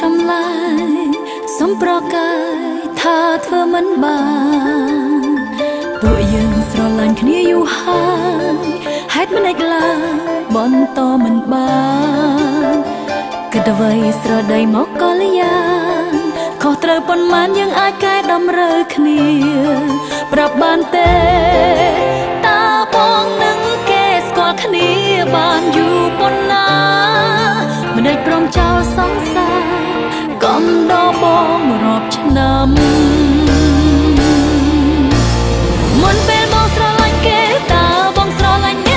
ចម្លើយសូមប្រកាសថាធ្វើមិនបានពួកយើងស្រឡាញ់គ្នាយូរហើយហេតុមិនអាចឡើយបន្តមិនបានគិតអ្វីស្រដីមកកលយ៉ាងខុសត្រូវប៉ុន្មានយើងអាចកែតម្រូវគ្នា ប្រាប់បានទេតើបងនឹងគេស្គាល់គ្នាបានយូរប៉ុណ្ណាមិនអាចព្រមចោលសង្សារ ដបងរាប់ឆ្នាំមុនពេលបងស្រឡាញ់គេតើបងស្រឡាញ់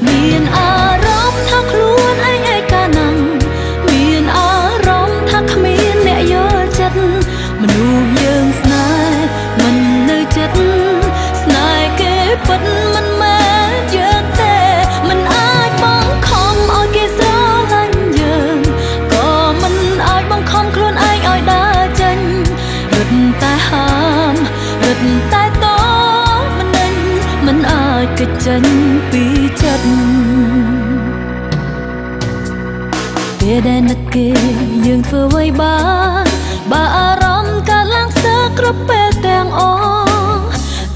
miền An. ពេលដែលនឹកគេយើងធ្វើអ្វីបានបើអារម្មណ៍កើតឡើងស្ទើរគ្រប់ពេលទាំងអង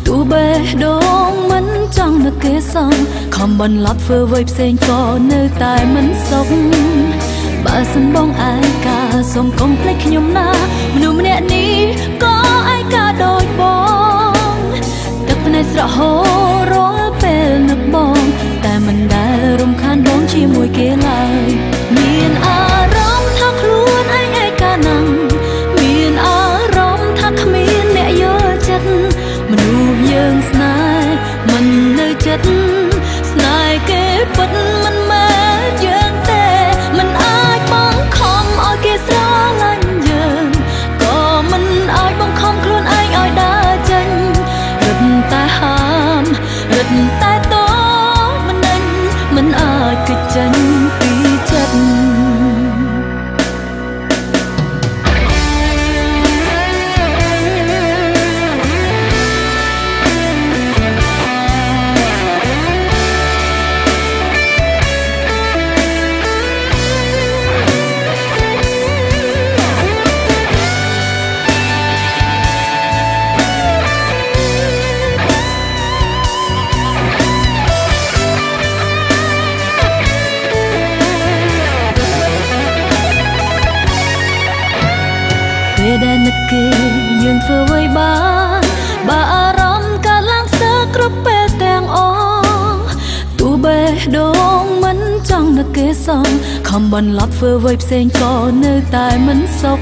ទូបេះដូងមិនចង់នឹកគេសោះខំបន្លប់ធ្វើអ្វីផ្សេងក៏នៅតែមិនសុខបើសិនបងអាយកាសូមកុំភ្លេចខ្ញុំណាមនុស្សម្នាក់នេះក៏អាយកាដូចបងទឹកភ្នែកស្រហូររាល់ពេលនឹកបង តែមិនដែលរំខានបងជាមួយគេឡើយ មានអារម្មណ៍ថាខ្លួនឯងឯកានឹងមានអារម្មណ៍ថាគ្មានអ្នកយល់ចិត្តមនុស្សយើងស្នេហ៍មិននៅចិត្តស្នេហ៍គេពិត ផ្សេងក៏នៅតែមិនសុខ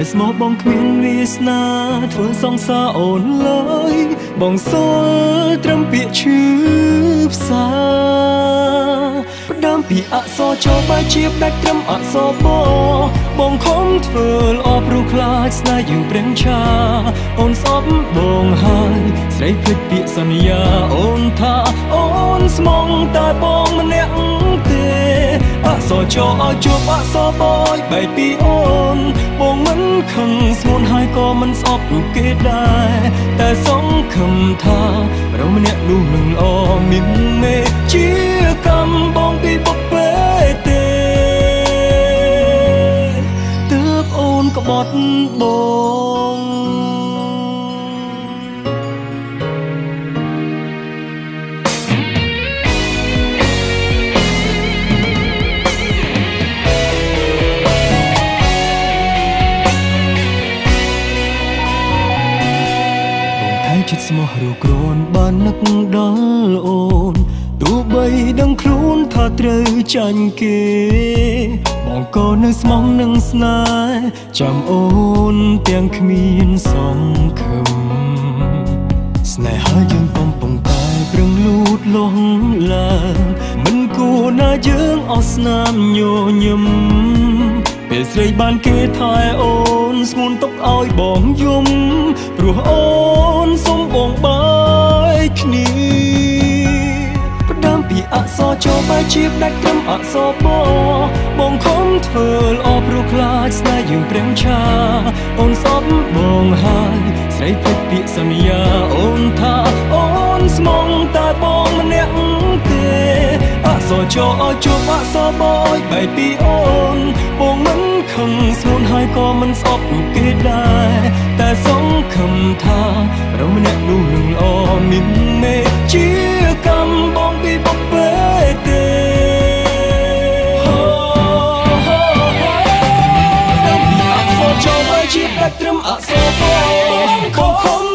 តែស្មោះបងគ្មានវាសនាធ្វើសង្សារអូនឡើយបងសូលត្រឹមពាក្យឈឺផ្សាផ្ដើមពីអក្សរចូលបែជាផ្ដាច់ត្រឹមអក្សរបបងខំធ្វើល្អព្រោះខ្លាចស្នេហ៍យើងប្រេងឆាអូនស្អប់បងហើយស្រីភ្លេចពាក្យសន្យាអូនថាអូនស្មងតែបងម្នាក់ទេ អក្សរចូលឲ្យជួបអក្សរបយបែកពីអូនបងមិនខឹងស្ងួនហើយក៏មិនស្អប់នោះគេដែរតែសង្ឃឹមថាเราម្នាក់នោះនឹងល្អមានមេជាកម្មបងពីបុព្វេទេទើបអូនក្បត់បង ស្មោះរូក្រូនបាននឹកដល់អូនទោះបីដឹងខ្លួនថាត្រូវចាញ់គេបងក៏នៅស្មងនឹងស្នេហ៍ចាំអូនទាំងគ្មានសង្ឃឹមស្នេហាយើងកំពុងតែប្រឹងលូតលាស់ឡើងមិនគួរណាយើងអស់ស្នាមញញឹម ពេលស្រីបានគេថែអូនស្ងួនទុកឲ្យបងយំព្រោះអូនសុំបងបាយគ្នាផ្ដើមពីអក្សរចូលបែជាផ្ដាច់ត្រឹមអក្សរបបងខំធ្វើល្អព្រោះខ្លាចស្នេហ៍យើងប្រេងឆាអូនសពបងហើយស្រីពេចពាក្យសន្យាអូនថាអូនស្មងតែបងម្នាក់ទេអក្សចោជប់អសបអយបែកពីអូនបងមិនខឹងស្មូនហើយក៏មិនស្អប់នោះគេដែរតែសង្ឃឹមថារំនាក់នោះនឹងល្អមានមេជាកម្មបងពីបងពេទេជាប្រត្រឹមអសបបងខំខំ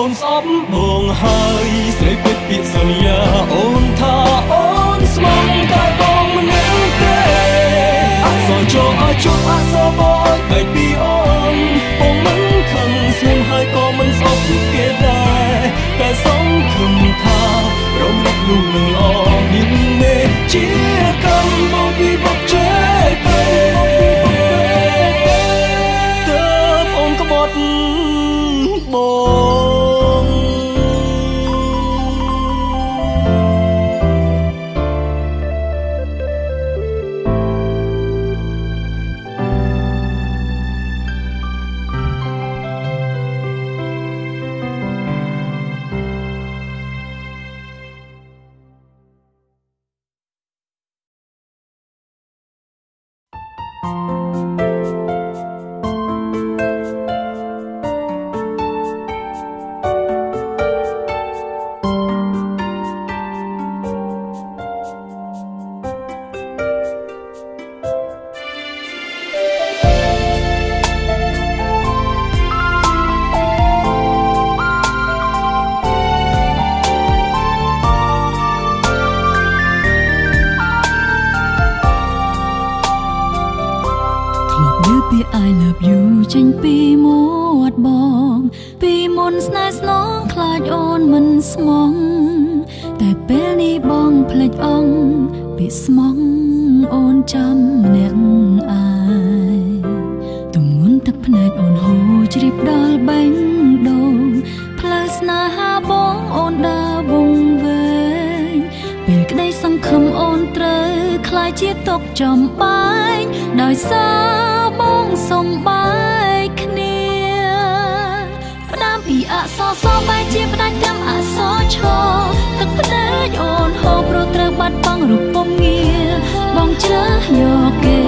អូនស្អប់បងហើយស្រីពេចពាក្យសន្យាអូនថាអូនស្មងតែបងមិនទេអក្សរចូលឲ្យជួបអក្សរបយបែកពីអូនបងមិនខឹងស្ងួនហើយក៏មិនស្អប់ពីគេដែរតែសង្ឃឹមថារំលឹកនោះនឹងល្អមានមេជាកម្មបងពីបកជេ ធ្លា យកគេ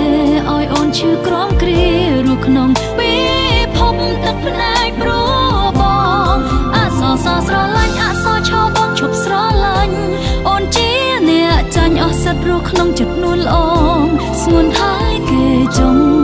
ឲ្យអូនឈឺក្រំគ្រារស់ក្នុងពិភពទឹកភ្នែកព្រោះបងអក្សរសស្រឡាញ់អក្សរឈបងឈប់ស្រឡាញ់អូនជាអ្នកចាញ់អស់សិតរស់ក្នុងចិត្តនួនល្អងស្ងួនហើយគេចង់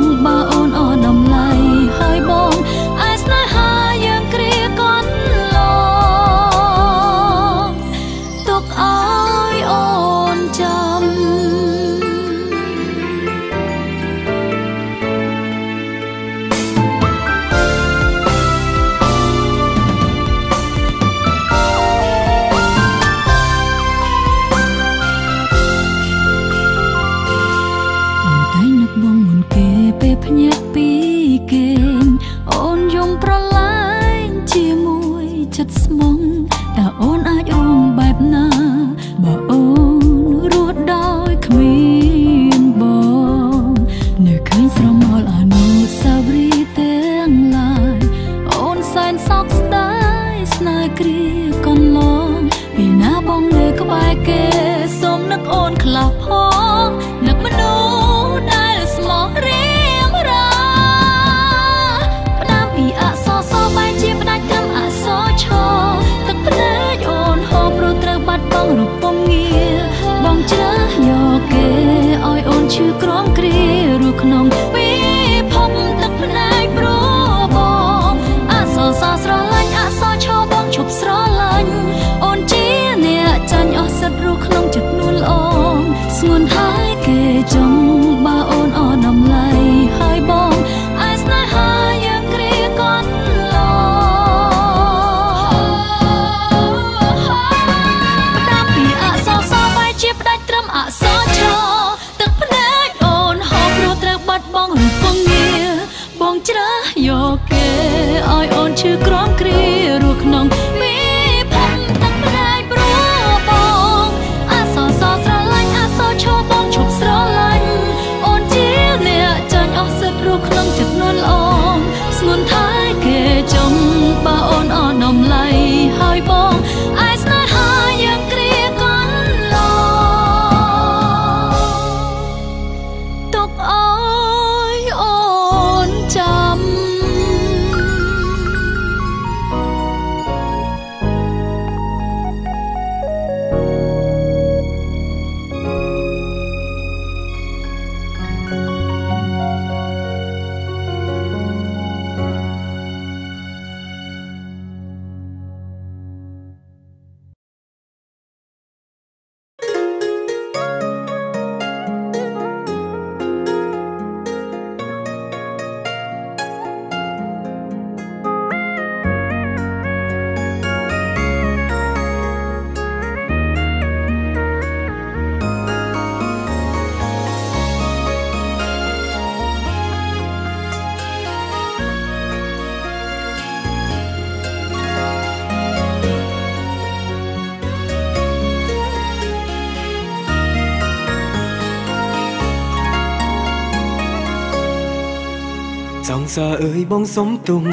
សង្សារអើយបងសុំទុំ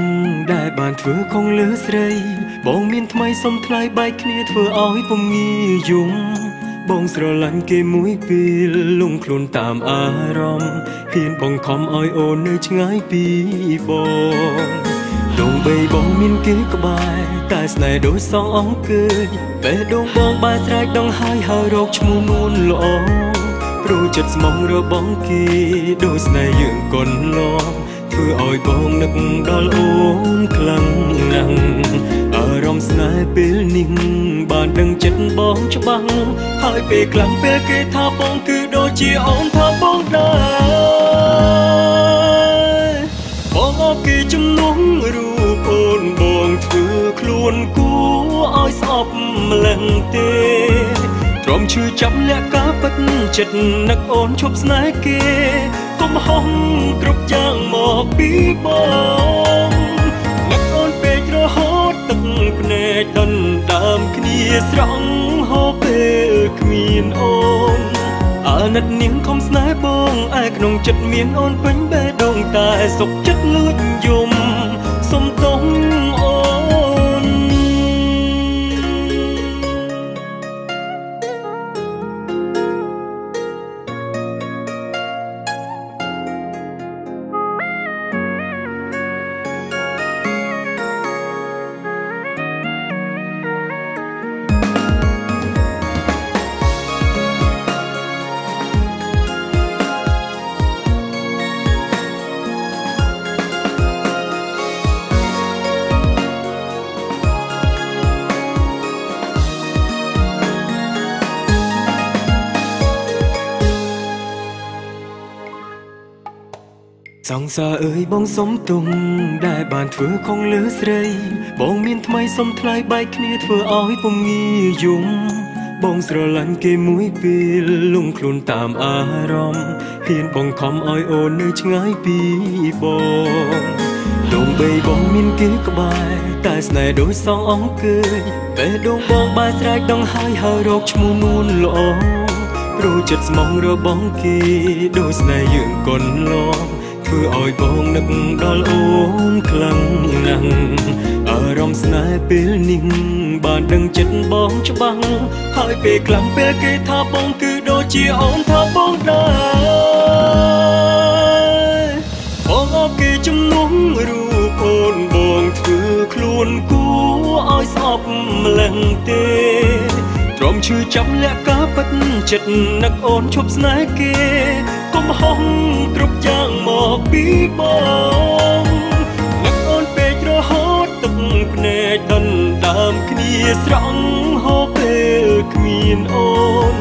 ដែលបានធ្វើខុងលើស្រី បងមានថ្មីសុំថ្លៃបែកគ្នាធ្វើឲ្យពុំងាយយំបងស្រឡាញ់គេមួយពេលលងខ្លួនតាមអារម្មណ៍ហ៊ានបងខំឲ្យអូននៅឆ្ងាយពីបងដងបីបងមានគេក្បែរតែស្នេហ៍ដូចសងអង្គើយពេលដងបងបែរស្រែកដងហើយហើយរកឈ្មោះនួនល្អព្រោះចិត្តស្មងរបស់គេដូចស្នេហ៍យើងកុនឡង ធ្វើឲ្យបងនឹកដល់អូនខ្លាំងណាស់អារម្មណ៍ស្នេហ៍ពេលនេះបានដឹងចិត្តបងច្បាស់ហើយពេលខ្លាំងពេលគេថាបងគឺដូចជាអូនថាបងដែរបងអបគេជំនុំរូបអូនបងធ្វើខ្លួនគួរឲ្យស្អប់ម្លឹងទេទ្រាំឈឺចាប់លាក់ការពិតចិត្តនឹកអូនឈប់ស្នេហ៍គេ កុំហោះគ្រប់យ៉ាងមកពីបងនឹកអូនពេករហូតទឹកភ្នែកដុនដើមគ្នាស្រង់ហូរពេលគ្មានអូនអាណិតនាងខំស្នេហ៍បងឯក្នុងចិត្តមានអូនពេញបេះដូងតែសុខចិត្តលួចយំសុំ សង្សារអើយបងសុំទុំដែលបានធ្វើខុងលើស្រី បងមានថ្មីសុំថ្លៃបែកគ្នាធ្វើឲ្យពុំងាយយំបងស្រឡាញ់គេមួយពេលលងខ្លួនតាមអារម្មណ៍ហ៊ានបងខំឲ្យអូននៅឆ្ងាយពីបងហដងបីបងមានគេក្បែរតែស្នេហ៍ដូចសងអង្គើយបេះដូងបងបាយស្រែកដងហើយហើយរកឈ្មោះនួនល្អព្រោះចិត្តស្មងរបងគេដូចស្នេហ៍យើងកុនឡង ធ្វើឲ្យបងនឹកដល់អូនខ្លាំងណាស់អារម្មណ៍ស្នេហ៍ពេលនេះបានដឹងចិត្តបងច្បាស់ហើយពេលខ្លាំងពេលគេថាបងគឺដូចជាអូនថាបងដែរបងអបគេជំនុំរូបអូនបងធ្វើខ្លួនគួរឲ្យស្អប់ម្លឹងទេ ទ្រាំឈឺចាប់លាក់ការពិតចិត្តនឹកអូនឈប់ស្នេហ៍គេកុំហោះគ្រប់យ៉ាងមកពីបងនឹកអូនពេករហូតទឹកភ្នែកដុនដើមគ្នាស្រង់ហូរពេលគ្មានអូន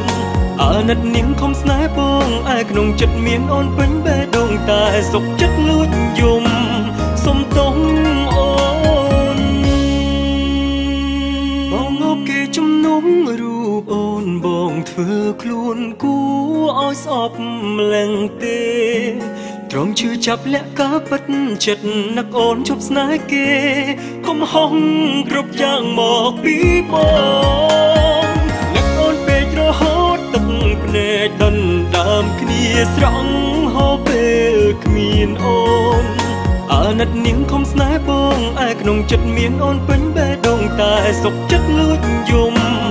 អាណិតនាងខំស្នេហ៍បងឯក្នុងចិត្តមានអូនពេញបេះដូងតែសុខចិត្តលួចយំ ធ្វើខ្លួនគួរឲ្យស្អប់ម្លឹងទេទ្រង់ឈឺចាប់លាក់ការពិតចិត្តនឹកអូនជប់ស្នេហ៍គេកុំហោះគ្រប់យ៉ាងមកពីបងនឹកអូនពេករហូតទឹកភ្នែកដុនដើមគ្នាស្រង់ហូរពេលគ្មានអូនអាណិតនាងខំស្នេហ៍បងឯក្នុងចិត្តមានអូនពេញបេះដូងតែសុខចិត្តលួចយំ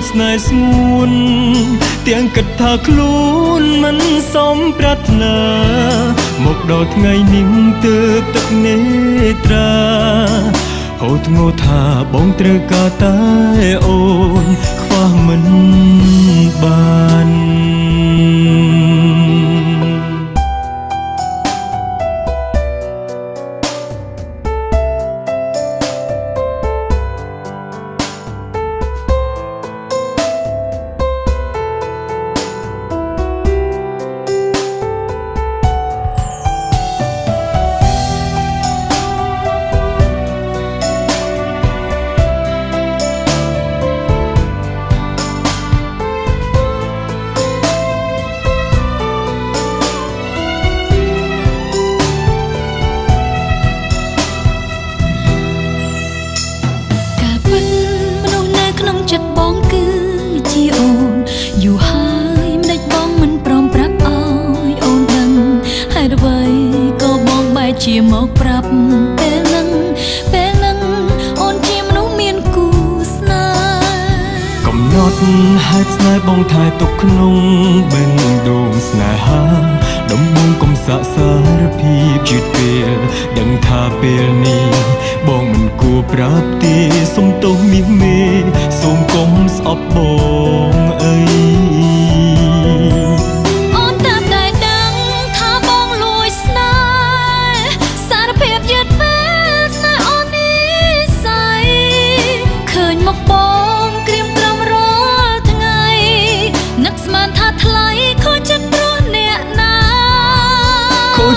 ចស្នេហ៍ស្ងួនទាំងគិតថាខ្លួនមិនសមប្រាថ្នាមកដល់ថ្ងៃនេះទើបទឹកនេត្រាហូតងោថាបងត្រូវការតែអូនខ្វះមិនបាន ជាមកប្រាប់ពេលនឹងពេលនឹងអូនជាមនុស្សមានគូស្នេហ៍កំណត់ហេតុស្នេហ៍បងថែទុកក្នុងបេះដូងស្នេហាដំបងកំសាកសារភាពជាតិពេលដឹងពេលនេះបងមិនគួរប្រាប់ទេសុំទោសមាសមេសូមកុំស្អប់បង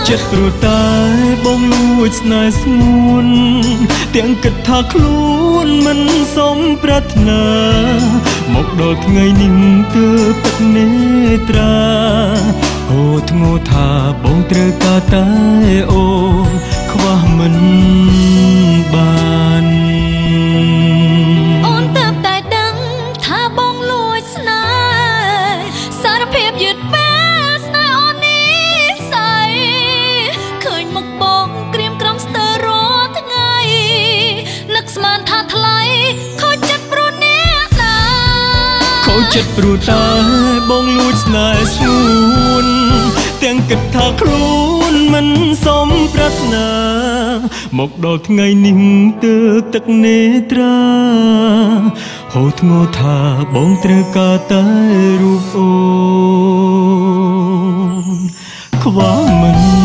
ចិត្តព្រោះតែបងលួចស្នេហ៍ស្ងួនទាំងគិតថាខ្លួនមិនសមប្រាថ្នាមកដល់ថ្ងៃនេះទើបទឹកនេត្រាហូធ្ងោថាបងត្រូវការតែអូខ្វះមិនបានចិត្តព្រោះតែបងលួចស្នេហ៍ស្ងួនទាំងគិតថាខ្លួនមិនសមប្រាថ្នាមកដល់ថ្ងៃនេះទើបទឹកនេត្រាហូរធ្ងោថាបងត្រូវការតែរូបអូនខ្វះមិន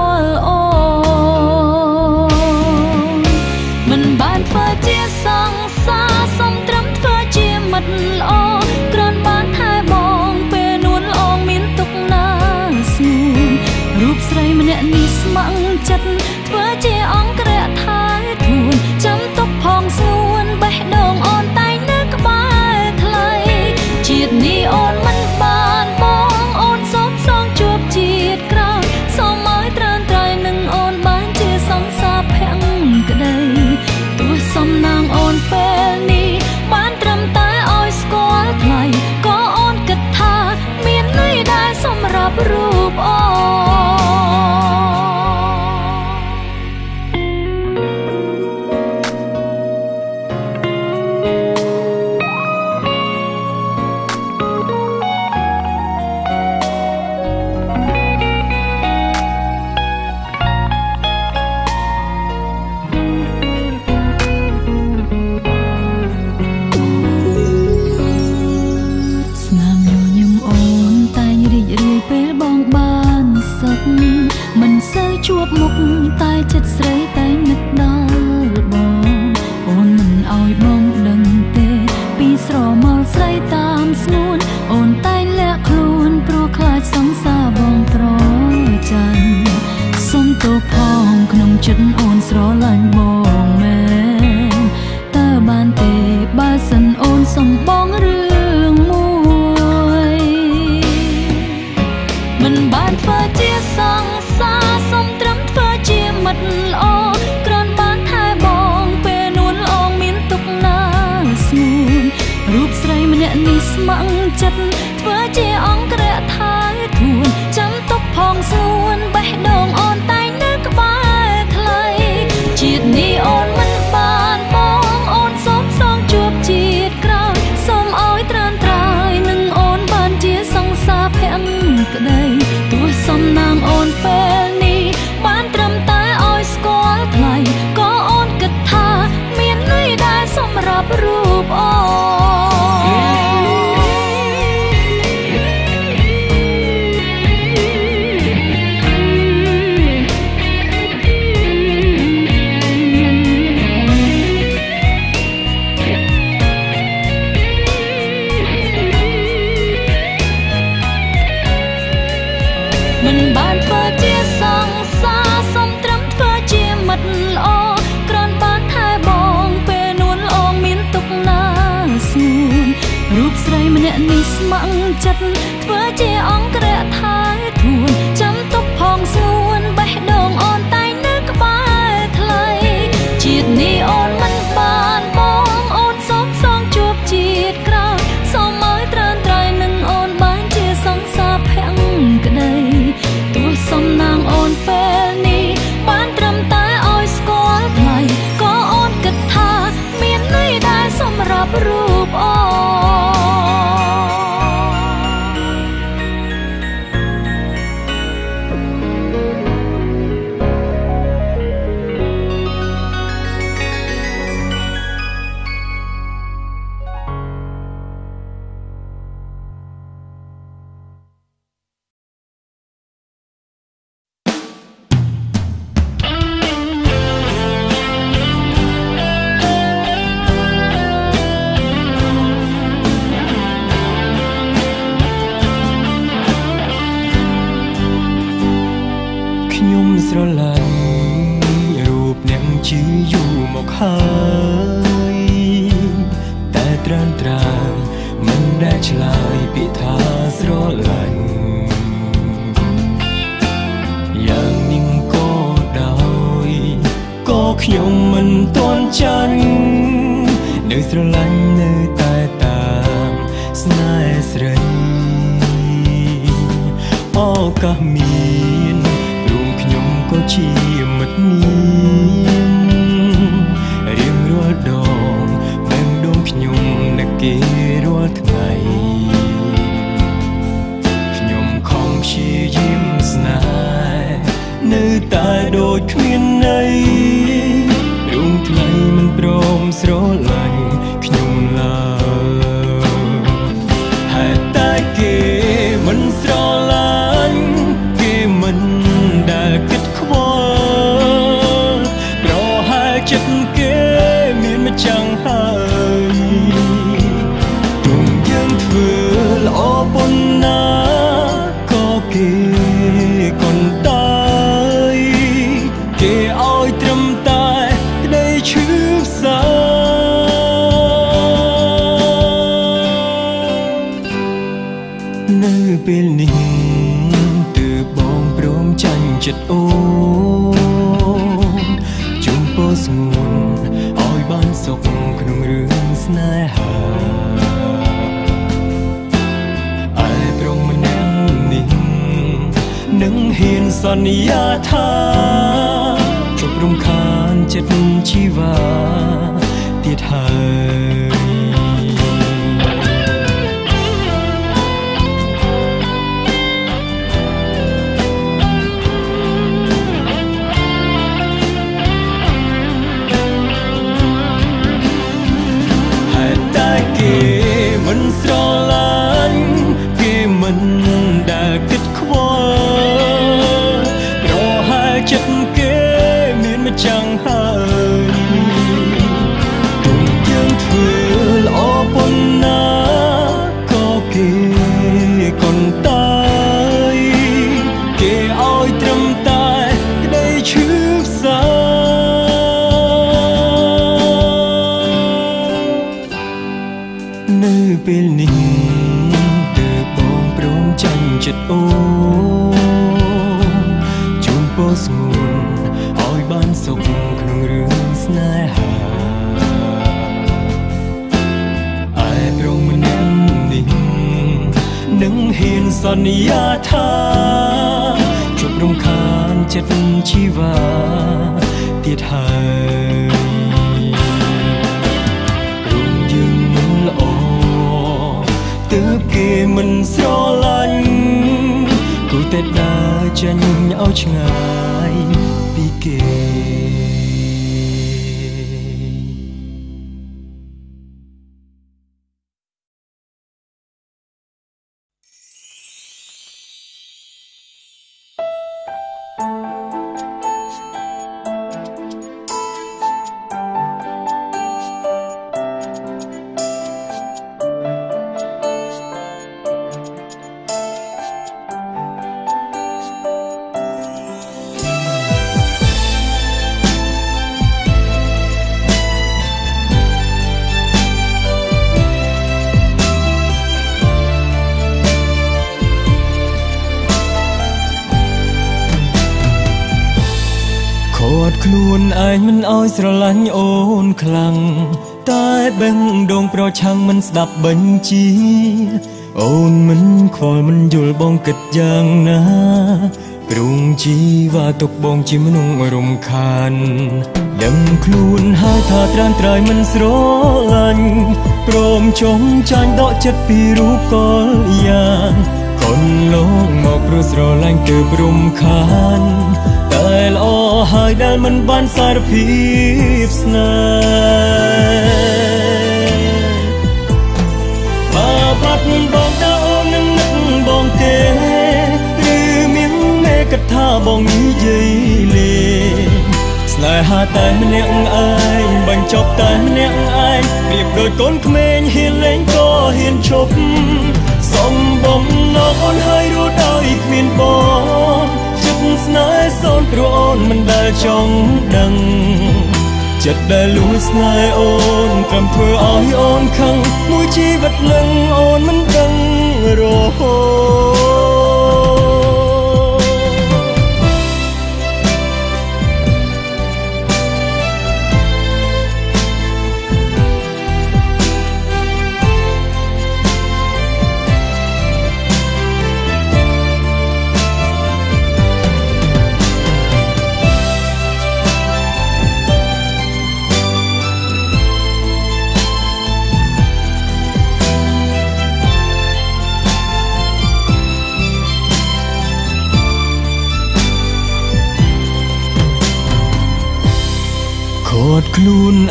នៅស្រឡាញ់នៅតែតាមស្នេហ៍ស្រីឱកាសមានរួមខ្ញុំក៏ជាមិត្តនាងរៀងរាល់ដងបែបដងខ្ញុំនឹកគេរាល់ថ្ងៃខ្ញុំខំព្យាយាមស្នេហ៍នៅតែដូចគ្មាន សន្យាថាជប់រំខានចិត្តជីវ៉ាទៀតហើយ សន្យាថាជួបរំខានចិត្តជីវ៉ាទៀតហើយក្រុមយើងមិនល្អទើបគេមិនស្រឡាញ់គូតែដើរចាញ់ឲ្យឆ្ងាយពីគេ រឆាំងមិនស្ដាប់បញ្ជា អូនមិនខ្វល់មិនយល់បងគិតយ៉ាងណាព្រោងជីវ៉ាទុកបងជាមនុស្សរំខានដឹងខ្លួនហើយថាត្រានត្រៃមិនស្រឡាញ់ព្រមចងចាញ់ដកចិត្តពីរូបកលយ៉ាងកូនលោកមកព្រោះស្រឡាញ់ទើបរំខានតែល្អហើយដែលមិនបានសារភាពស្នេហ៍ បាបាត់បងតើអូននឹងនឹកបងទេឬមានមេកថាបងនិយាយលេស្នេហាតែម្នាក់ឯងបញ្ចប់តែម្នាក់ឯងប្រៀបដូចកូនក្មេងហ៊ានលេងក៏ហ៊ានឈប់សំបំណងអូនហើយរស់ដោយគ្មានបងចិត្តស្នេហ៍សូនព្រោះអូនមិនដែលចង់ដឹង ចិត្តដែលលួចស្នេហ៍អូនត្រឹមធ្វើឲ្យអូនខឹងមួយជីវិតនឹងអូនមិនដឹងរហូត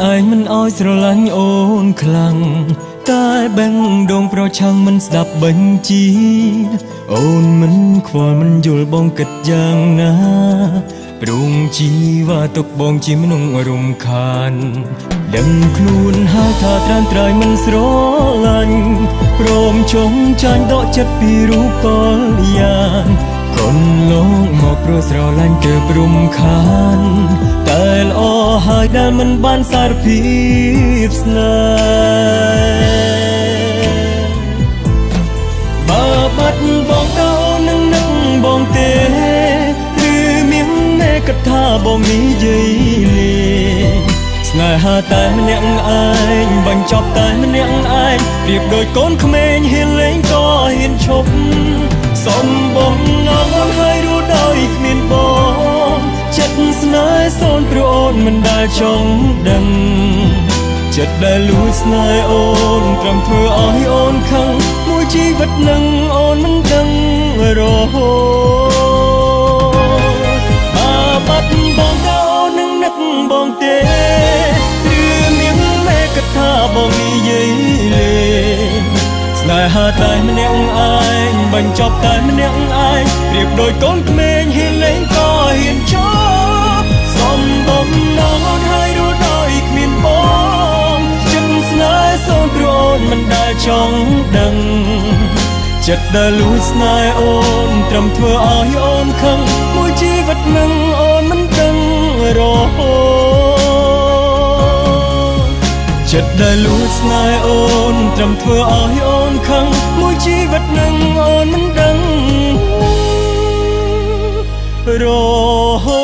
ឯងមិនអោយស្រឡាញ់អូនខ្លាំងតែបេះដូងប្រឆាំងមិនស្ដាប់បញ្ជា អូនមិនខ្វល់មិនយល់បងគិតយ៉ាងណាព្រោងជីវ៉ាទុកបងជាមនុស្សរំខានដឹងខ្លួនហើយថាត្រាំត្រៃមិនស្រឡាញ់ព្រមចងចាញ់ដកចិត្តពីរូបកលយ៉ាងកូ នលោកមកព្រោះស្រឡាញ់គឺព្រំខានតែល្អហើយដែលមិនបានសារភាពស្នេហ៍បើបាត់បងតើនឹងនឹកបងទេឬមានមេកថាបងនិយាយលេស្នេហាតែម្នាក់ឯងបញ្ចប់តែម្នាក់ឯងប្រៀបដូចកូនក្មេងហ៊ានលេងក៏ហ៊ានឈប់សំបំណងអូនហើយ ចិត្តស្នេហ៍សូនព្រោះអូនមិនដែលចង់ដឹងចិត្តដែលលួចស្នេហ៍អូនត្រឹមធ្វើឲ្យអូនខឹងមួយជីវិតនឹងអូនមិនដឹងរហូតបាបាត់បងតើអូននឹងនឹកបងទេឬមានមេកថាបងនិយាយលេស្នេហាតែម្នាក់ឯងបញ្ចប់តែម្នាក់ឯងប្រៀបដូចកូនក្មេងហ៊ានលេង នព្រោះអូនមិនដែលចង់ដឹងចិត្តដែលលួចស្នេហ៍អូនត្រឹមធ្វើឲ្យអូនខឹងមួយជីវិតនឹងអូនមិនដឹងរហូតចិត្តដែលលួចស្នេហ៍អូនត្រឹមធ្វើឲ្យអូនខឹងមួយជីវិតនឹងអូនមិនដឹងរហូ